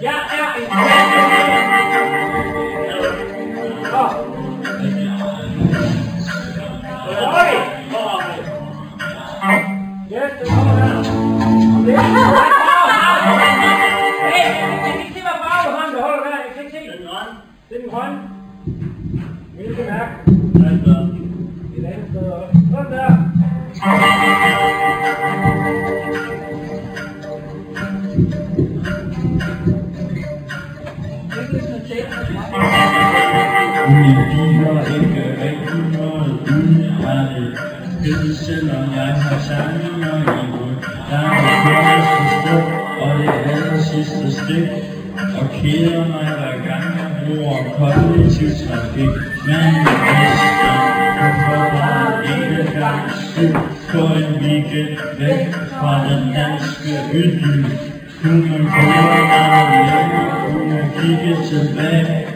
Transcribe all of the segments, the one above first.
dạ em ôi chết tôi không ra tinh hoan miễn cái nát lên bờ thì lên bờ lên ra Thank you. Mine piger ikke rigtig noget udrettet Det er selvom jeg har sanninger imod Der er første stuk, og det aller sidste stik Og keder mig hver gang jeg bruger kollektiv trafik Men jeg kan hvorfor bare ikke gang syg På en weekend væk fra den danske idyl kunne køre meget hjemme, kunne kigge tilbage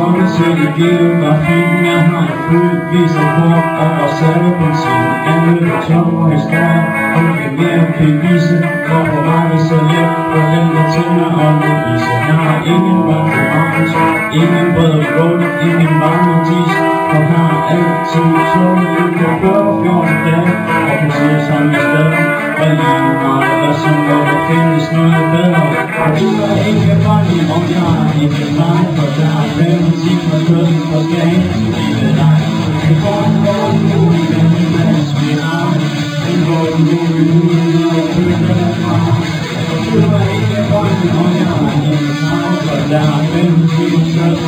Bibelliga som til geografien Jeg har et fuldt viser på og sin Alle de tomme historier og det mere kan vise Hvorfor på vej så let for dem der tænder og undervise Jeg har ingen konkurrence, ingen brød grund, ingen varme dis. Og har altid toget ind på køre 14 dage Og hun siger som i stedet Og lige meget hvad som går, der findes noget bedre. Og du er ikke farlig, og jeg er ikke meget For dig. Thank you.